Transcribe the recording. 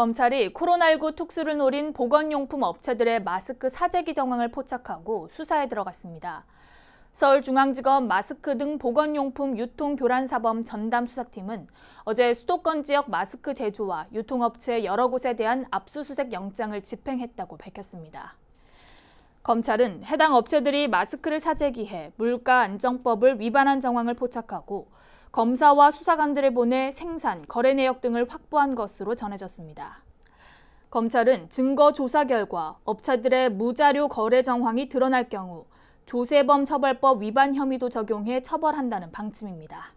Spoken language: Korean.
검찰이 코로나19 특수를 노린 보건용품 업체들의 마스크 사재기 정황을 포착하고 수사에 들어갔습니다. 서울중앙지검 마스크 등 보건용품 유통 교란 사범 전담 수사팀은 어제 수도권 지역 마스크 제조와 유통업체 여러 곳에 대한 압수수색 영장을 집행했다고 밝혔습니다. 검찰은 해당 업체들이 마스크를 사재기해 물가 안정법을 위반한 정황을 포착하고 검사와 수사관들을 보내 생산, 거래 내역 등을 확보한 것으로 전해졌습니다. 검찰은 증거 조사 결과 업체들의 무자료 거래 정황이 드러날 경우 조세범 처벌법 위반 혐의도 적용해 처벌한다는 방침입니다.